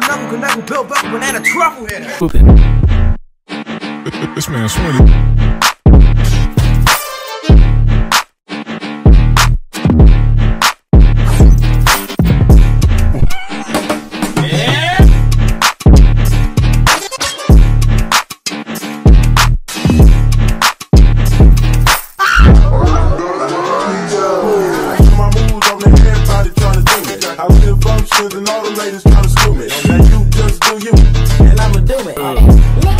connect with Bill Buck, banana truffle hitter. This man swinging. I live up to and all the ladies trying to screw me. Now you just do you, and I'ma do it.